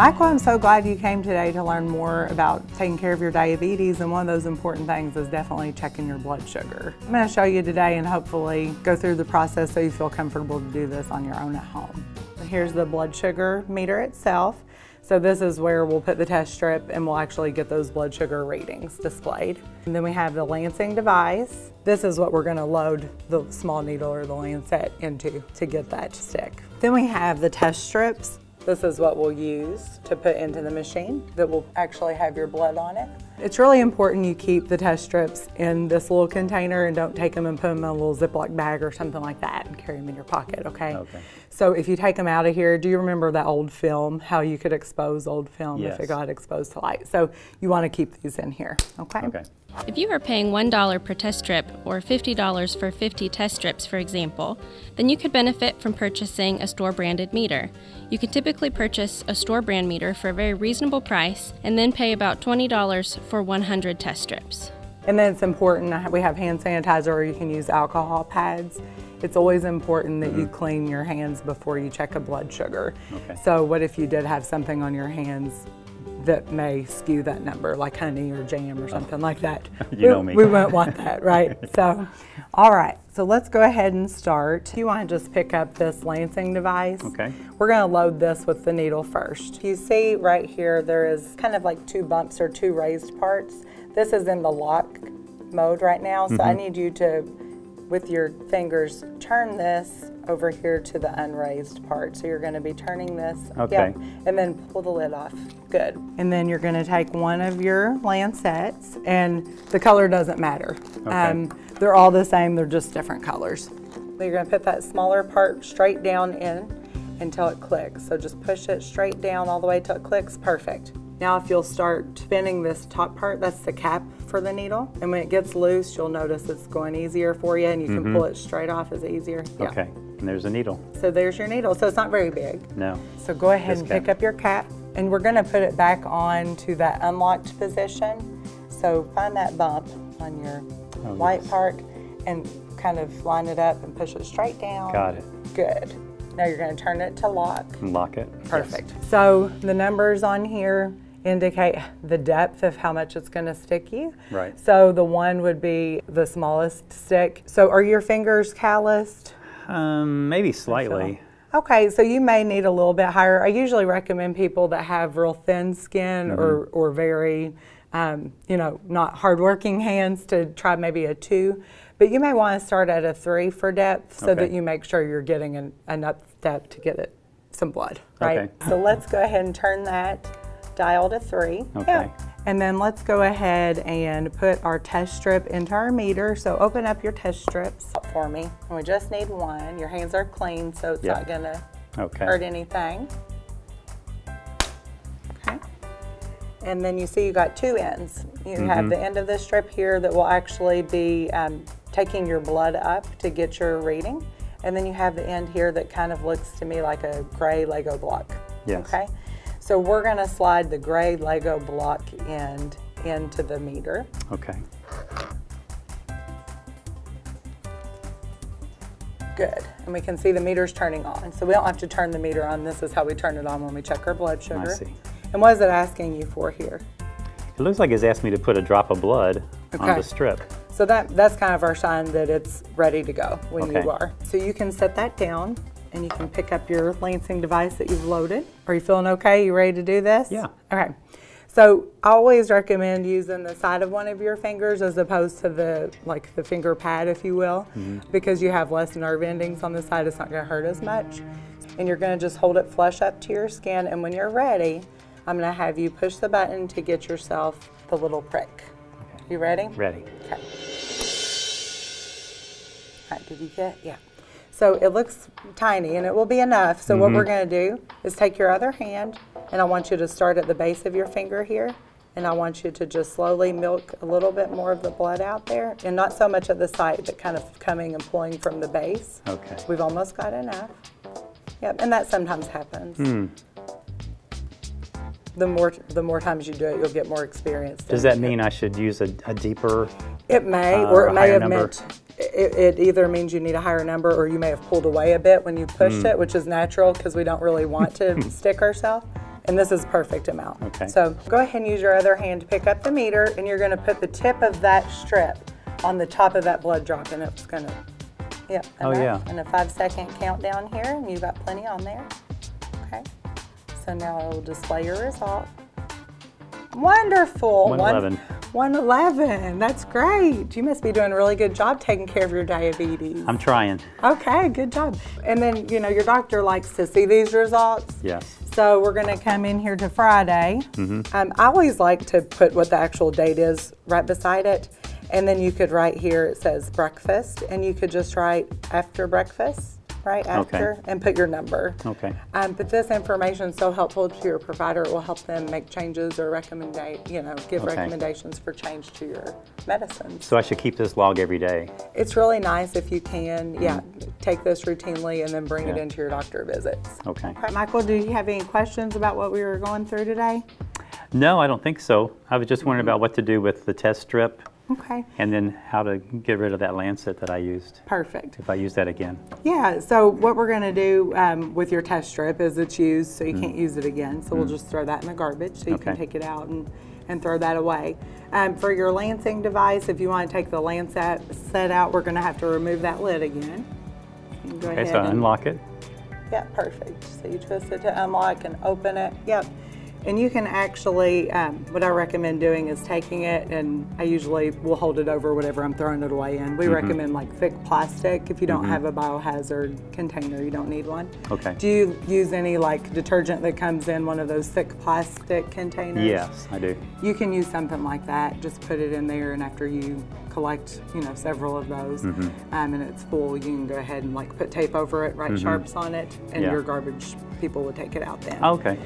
Michael, I'm so glad you came today to learn more about taking care of your diabetes and one of those important things is definitely checking your blood sugar. I'm going to show you today and hopefully go through the process so you feel comfortable to do this on your own at home. Here's the blood sugar meter itself. So this is where we'll put the test strip and we'll actually get those blood sugar readings displayed. And then we have the lancing device. This is what we're gonna load the small needle or the lancet into to get that stick. Then we have the test strips. This is what we'll use to put into the machine that will actually have your blood on it. It's really important you keep the test strips in this little container and don't take them and put them in a little Ziploc bag or something like that and carry them in your pocket, okay? Okay. So if you take them out of here, do you remember that old film, how you could expose old film if Yes. it got exposed to light? So you want to keep these in here, okay? Okay. If you are paying $1 per test strip or $50 for 50 test strips, for example, then you could benefit from purchasing a store branded meter. You can typically purchase a store brand meter for a very reasonable price and then pay about $20 for 100 test strips. And then it's important, we have hand sanitizer or you can use alcohol pads. It's always important that you mm-hmm. clean your hands before you check a blood sugar. Okay. So what if you did have something on your hands that may skew that number, like honey or jam or something like that? You know me. We won't want that, right? So, all right, so let's go ahead and start. You want to just pick up this lancing device. Okay. We're going to load this with the needle first. You see right here, there is kind of like two bumps or two raised parts. This is in the lock mode right now, so Mm-hmm. I need you to, with your fingers, turn this over here to the unraised part. So you're going to be turning this. Okay. Yep, and then pull the lid off. Good. And then you're going to take one of your lancets, and the color doesn't matter. Um, Okay. they're all the same, they're just different colors. You're going to put that smaller part straight down in until it clicks. So just push it straight down all the way till it clicks. Perfect. Now if you'll start spinning this top part, that's the cap for the needle. And when it gets loose, you'll notice it's going easier for you and you can pull mm-hmm. it straight off as easier. Yeah. Okay. And there's a needle. So there's your needle. So it's not very big. No. So go ahead This and cap. pick up your cap and we're gonna put it back on to that unlocked position. So find that bump on your Oh, white yes. part and kind of line it up and push it straight down. Got it. Good. Now you're gonna turn it to lock. And lock it. Perfect. So the numbers on here indicate the depth of how much it's going to stick you. Right. So the one would be the smallest stick. So are your fingers calloused? Um, maybe slightly. Okay, so you may need a little bit higher. I usually recommend people that have real thin skin or, Mm-hmm. or very, um, you know, not hardworking hands to try maybe a two. But you may want to start at a three for depth so Okay. that you make sure you're getting an, enough depth to get it some blood, right? Okay. So let's go ahead and turn that dial to three. Okay. And then let's go ahead and put our test strip into our meter. So open up your test strips for me. And we just need one. Your hands are clean, so it's Yeah. not gonna Okay. hurt anything. Okay. And then you see you got two ends. You have Mm-hmm. the end of the strip here that will actually be um, taking your blood up to get your reading. And then you have the end here that kind of looks to me like a gray Lego block. Yes. Okay. So we're gonna slide the gray Lego block end into the meter. Okay. Good. And we can see the meter's turning on. So we don't have to turn the meter on. This is how we turn it on when we check our blood sugar. I see. And what is it asking you for here? It looks like it's asked me to put a drop of blood on Okay. the strip. So that that's kind of our sign that it's ready to go when Okay. you are. So you can set that down and you can pick up your lancing device that you've loaded. Are you feeling okay? You ready to do this? Yeah. Okay. So I always recommend using the side of one of your fingers as opposed to the like the finger pad, if you will, mm-hmm. because you have less nerve endings on the side. It's not going to hurt as much. And you're going to just hold it flush up to your skin. And when you're ready, I'm going to have you push the button to get yourself the little prick. You ready? Ready. Okay. All right, did you get? Yeah. So it looks tiny and it will be enough. So what we're going to do is take your other hand and I want you to start at the base of your finger here and I want you to just slowly milk a little bit more of the blood out there and not so much at the site but kind of coming and pulling from the base. Okay. We've almost got enough. Yep, and that sometimes happens. Hmm. The more the more times you do it, you'll get more experience. Does that mean I should use a, a deeper? It may, Uh, or it may have number? meant, it, it either means you need a higher number or you may have pulled away a bit when you pushed Hmm. it, which is natural because we don't really want to stick ourselves. And this is perfect amount. Okay. So go ahead and use your other hand to pick up the meter and you're gonna put the tip of that strip on the top of that blood drop and it's gonna, yep. Oh, yeah. And a five second countdown here and you've got plenty on there. Okay. So now it will display your result. Wonderful. 111. 111. That's great. You must be doing a really good job taking care of your diabetes. I'm trying. Okay, good job. And then, you know, your doctor likes to see these results. Yes. So we're going to come in here to Friday. Um, I always like to put what the actual date is right beside it. And then you could write here, it says breakfast, and you could just write after breakfast, right after, and put your number. Okay. Um, but this information is so helpful to your provider. It will help them make changes or recommend, you know, give Okay. recommendations for change to your medicines. So I should keep this log every day. It's really nice if you can, yeah, take this routinely and then bring it into your doctor visits. Okay. All right, Michael, do you have any questions about what we were going through today? No, I don't think so. I was just wondering about what to do with the test strip Okay, and then how to get rid of that lancet that I used, perfect. if I use that again. Yeah, so what we're going to do um, with your test strip is it's used, so you can't use it again. So we'll just throw that in the garbage so you can Mm. Take it out and, and throw that away. Um, for your lancing device, if you want to take the lancet set out, we're going to have to remove that lid again. Go Okay, ahead so unlock it. Yeah, perfect. So you twist it to unlock and open it. Yep. And you can actually, um, what I recommend doing is taking it, and I usually will hold it over whatever I'm throwing it away in. We Mm-hmm. recommend like thick plastic. If you don't have a biohazard container, you don't need one. Okay. Do you use any like detergent that comes in one of those thick plastic containers? Yes, I do. You can use something like that. Just put it in there, and after you collect, you know, several of those, Mm-hmm. um, and it's full, you can go ahead and like put tape over it, write sharps on it, and Yeah. your garbage people will take it out then. Okay.